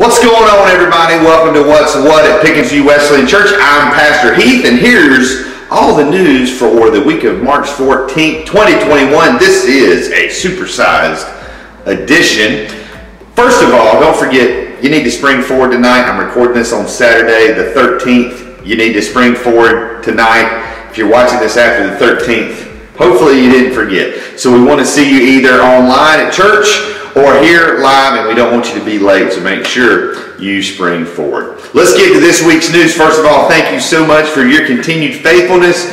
What's going on, everybody? Welcome to What's What at Pickens View Wesleyan Church. I'm Pastor Heath, and here's all the news for the week of March 14th, 2021. This is a supersized edition. First of all, don't forget, you need to spring forward tonight. I'm recording this on Saturday, the 13th. You need to spring forward tonight. If you're watching this after the 13th, hopefully you didn't forget. So we want to see you either online at church or here live, and we don't want you to be late, so make sure you spring forward. Let's get to this week's news. First of all, thank you so much for your continued faithfulness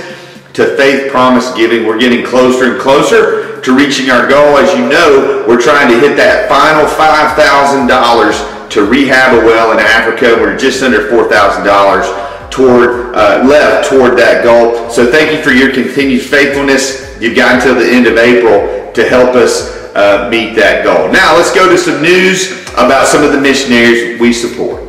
to faith promise giving. We're getting closer and closer to reaching our goal. As you know, we're trying to hit that final $5,000 to rehab a well in Africa. We're just under $4,000 toward uh, left toward that goal. So thank you for your continued faithfulness. You've got until the end of April to help us uh, meet that goal. Now let's go to some news about some of the missionaries we support.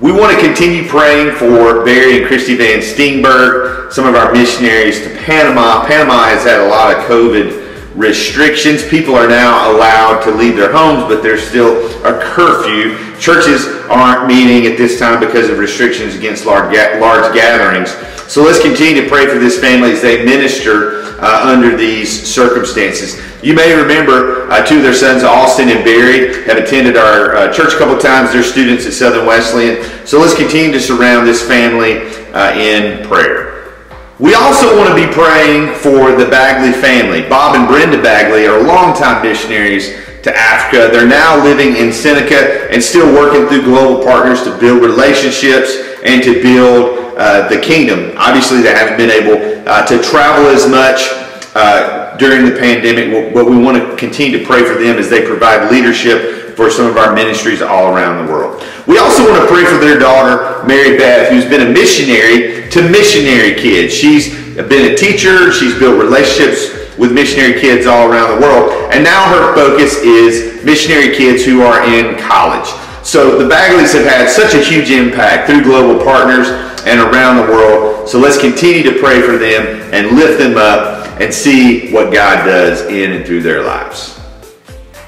We want to continue praying for Barry and Christy Van Steenberg, some of our missionaries to Panama. Panama has had a lot of COVID restrictions. People are now allowed to leave their homes, but there's still a curfew. Churches aren't meeting at this time because of restrictions against large, large gatherings. So let's continue to pray for this family as they minister uh, under these circumstances. You may remember uh, two of their sons, Austin and Barry, have attended our uh, church a couple times. They're students at Southern Wesleyan. So let's continue to surround this family uh, in prayer. We also want to be praying for the Bagley family. Bob and Brenda Bagley are longtime missionaries to Africa. They're now living in Seneca and still working through global partners to build relationships and to build uh, the kingdom. Obviously, they haven't been able uh, to travel as much uh, during the pandemic, but we want to continue to pray for them as they provide leadership for some of our ministries all around the world. We also want to pray for their daughter, Mary Beth, who's been a missionary to missionary kids. She's been a teacher, she's built relationships with missionary kids all around the world, and now her focus is missionary kids who are in college. So the Bagleys have had such a huge impact through global partners and around the world. So let's continue to pray for them and lift them up and see what God does in and through their lives.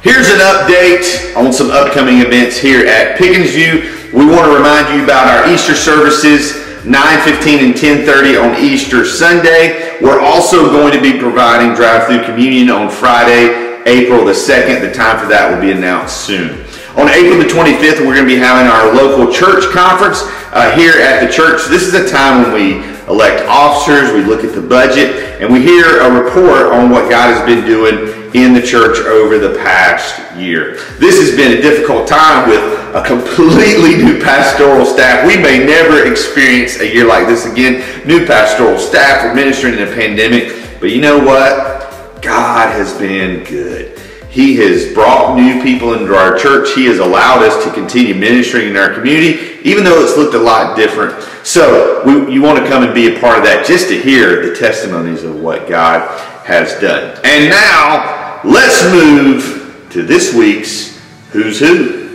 Here's an update on some upcoming events here at Pickens View. We want to remind you about our Easter services, 9:15 and 10:30 on Easter Sunday. We're also going to be providing drive-through communion on Friday, April the 2nd. The time for that will be announced soon. On April the 25th, we're going to be having our local church conference uh, here at the church. This is a time when we elect officers, we look at the budget, and we hear a report on what God has been doing in the church over the past year. This has been a difficult time with a completely new pastoral staff. We may never experience a year like this again. New pastoral staff, administering in a pandemic, but you know what? God has been good. He has brought new people into our church. He has allowed us to continue ministering in our community, even though it's looked a lot different. So we, you want to come and be a part of that just to hear the testimonies of what God has done. And now let's move to this week's Who's Who.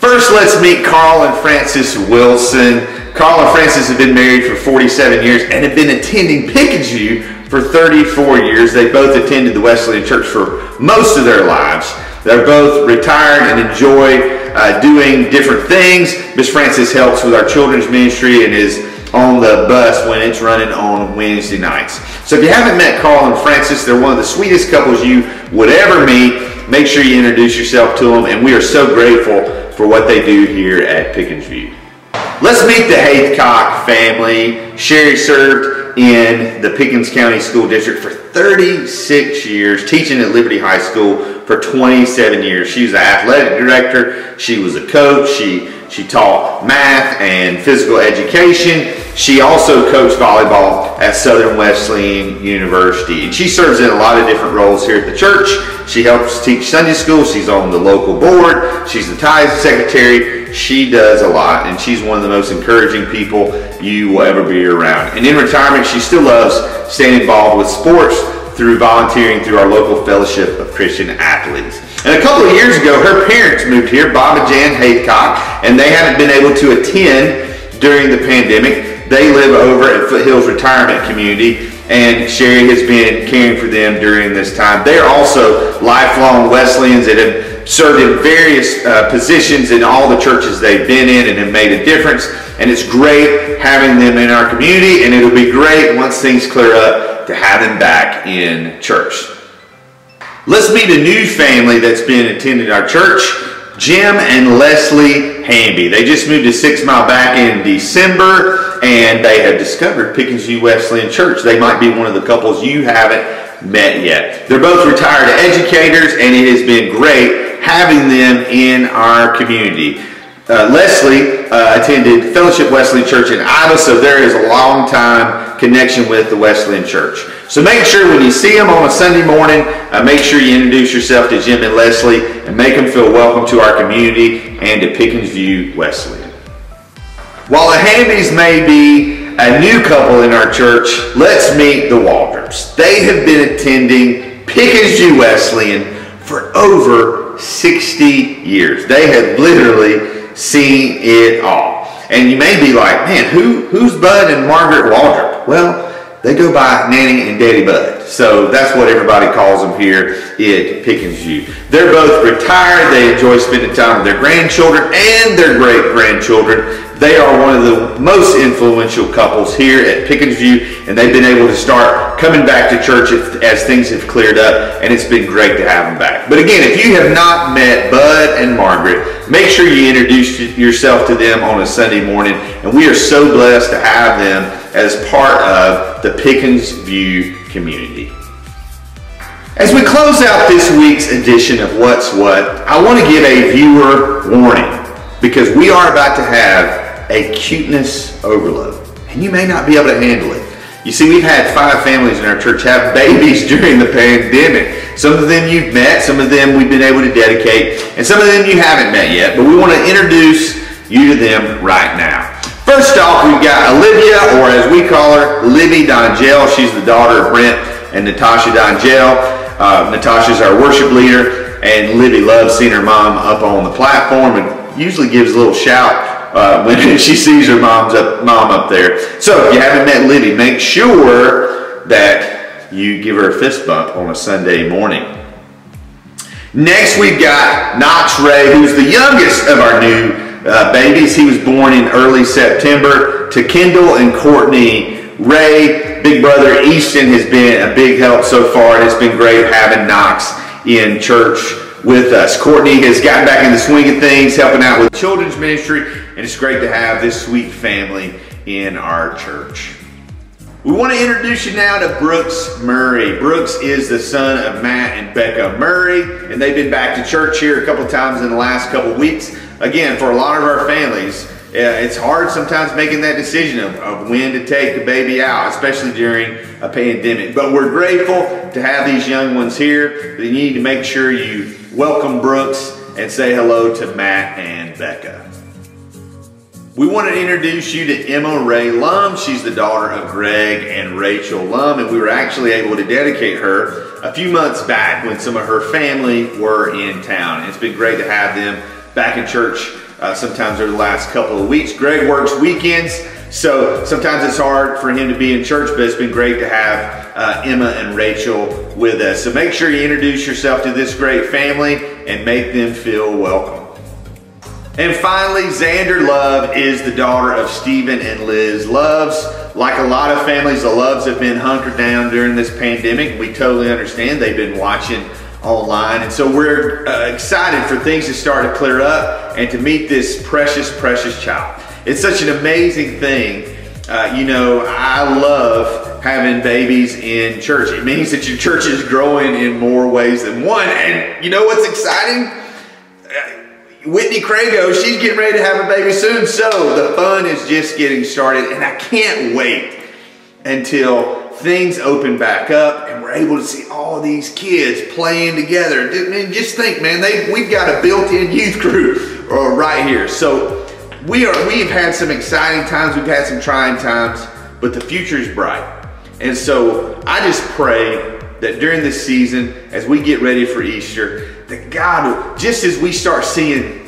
First, let's meet Carl and Francis Wilson. Carl and Francis have been married for 47 years and have been attending View for 34 years. They both attended the Wesleyan Church for most of their lives. They're both retired and enjoy uh, doing different things. Miss Francis helps with our children's ministry and is on the bus when it's running on Wednesday nights. So if you haven't met Carl and Francis, they're one of the sweetest couples you would ever meet. Make sure you introduce yourself to them, and we are so grateful for what they do here at Pickens View. Let's meet the Haithcock family. Sherry served in the Pickens County School District for 36 years, teaching at Liberty High School for 27 years. She was the athletic director. She was a coach. She, she taught math and physical education. She also coached volleyball at Southern Wesleyan University. And she serves in a lot of different roles here at the church. She helps teach Sunday school. She's on the local board. She's the tithe secretary she does a lot, and she's one of the most encouraging people you will ever be around. And in retirement, she still loves staying involved with sports through volunteering through our local fellowship of Christian athletes. And a couple of years ago, her parents moved here, Bob and Jan Haycock, and they haven't been able to attend during the pandemic. They live over at Foothills Retirement Community, and Sherry has been caring for them during this time. They are also lifelong Wesleyans that have served in various uh, positions in all the churches they've been in and have made a difference. And it's great having them in our community, and it'll be great once things clear up to have them back in church. Let's meet a new family that's been attending our church. Jim and Leslie Hamby. They just moved to Six Mile back in December and they have discovered Pickens View Wesleyan Church. They might be one of the couples you haven't met yet. They're both retired educators and it has been great having them in our community. Uh, Leslie uh, attended Fellowship Wesleyan Church in Ida, so there is a long time connection with the Wesleyan Church. So make sure when you see them on a Sunday morning, uh, make sure you introduce yourself to Jim and Leslie and make them feel welcome to our community and to Pickens View Wesleyan. While the Hambys may be a new couple in our church, let's meet the Waldrops. They have been attending Pickens View Wesleyan for over 60 years. They have literally seen it all. And you may be like, man, who, who's Bud and Margaret Waldrop? Well, they go by Nanny and Daddy Bud. So that's what everybody calls them here at Pickens View. They're both retired. They enjoy spending time with their grandchildren and their great grandchildren. They are one of the most influential couples here at Pickens View, and they've been able to start coming back to church as things have cleared up, and it's been great to have them back. But again, if you have not met Bud and Margaret, make sure you introduce yourself to them on a Sunday morning, and we are so blessed to have them as part of the Pickens View community. As we close out this week's edition of What's What, I want to give a viewer warning because we are about to have a cuteness overload. And you may not be able to handle it. You see, we've had five families in our church have babies during the pandemic. Some of them you've met, some of them we've been able to dedicate, and some of them you haven't met yet, but we want to introduce you to them right now. First off, we've got Olivia, or as we call her, Livy Dongel. She's the daughter of Brent and Natasha Dongel. Uh, Natasha's our worship leader, and Livy loves seeing her mom up on the platform and usually gives a little shout uh, when she sees her mom's up, mom up there. So if you haven't met Livy, make sure that you give her a fist bump on a Sunday morning. Next, we've got Knox Ray, who's the youngest of our new uh, babies. He was born in early September to Kendall and Courtney Ray. Big brother Easton has been a big help so far. And it's been great having Knox in church with us. Courtney has gotten back in the swing of things, helping out with children's ministry, and it's great to have this sweet family in our church. We want to introduce you now to Brooks Murray. Brooks is the son of Matt and Becca Murray, and they've been back to church here a couple times in the last couple weeks. Again, for a lot of our families, it's hard sometimes making that decision of, of when to take the baby out, especially during a pandemic. But we're grateful to have these young ones here. You need to make sure you welcome Brooks and say hello to Matt and Becca. We want to introduce you to Emma Ray Lum. She's the daughter of Greg and Rachel Lum, and we were actually able to dedicate her a few months back when some of her family were in town. It's been great to have them back in church uh, sometimes over the last couple of weeks. Greg works weekends, so sometimes it's hard for him to be in church, but it's been great to have uh, Emma and Rachel with us. So make sure you introduce yourself to this great family and make them feel welcome. And finally, Xander Love is the daughter of Stephen and Liz Loves. Like a lot of families, the Loves have been hunkered down during this pandemic. We totally understand. They've been watching online. And so we're uh, excited for things to start to clear up and to meet this precious, precious child. It's such an amazing thing. Uh, you know, I love having babies in church. It means that your church is growing in more ways than one. And you know what's exciting? Uh, Whitney Crago, she's getting ready to have a baby soon. So the fun is just getting started. And I can't wait until things open back up and we're able to see all these kids playing together. And just think, man, they, we've got a built-in youth crew uh, right here. So we are, we've had some exciting times, we've had some trying times, but the future is bright. And so I just pray that during this season, as we get ready for Easter, that God, just as we start seeing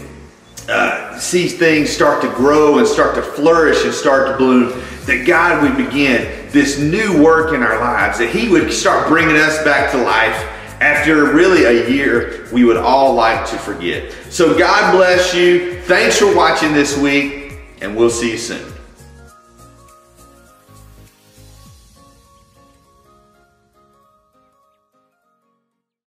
uh, see things start to grow and start to flourish and start to bloom, that God would begin this new work in our lives, that He would start bringing us back to life after really a year we would all like to forget. So God bless you. Thanks for watching this week, and we'll see you soon.